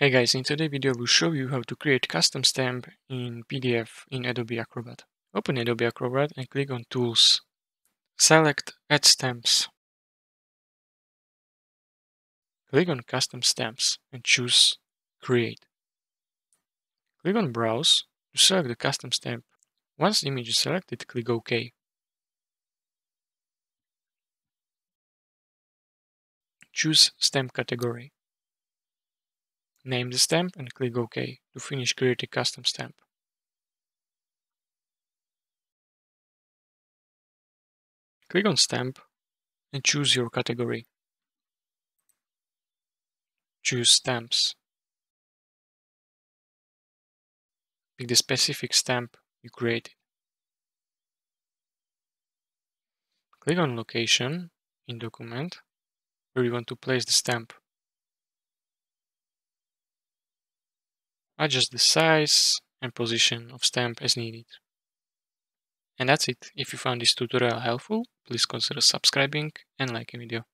Hey guys, in today's video I will show you how to create custom stamp in PDF in Adobe Acrobat. Open Adobe Acrobat and click on Tools. Select Add Stamps. Click on Custom Stamps and choose Create. Click on Browse to select the custom stamp. Once the image is selected, click OK. Choose Stamp category. Name the stamp and click OK to finish creating custom stamp. Click on Stamp and choose your category. Choose Stamps. Pick the specific stamp you created. Click on Location in Document where you want to place the stamp. Adjust the size and position of stamp as needed. And that's it. If you found this tutorial helpful, please consider subscribing and liking video.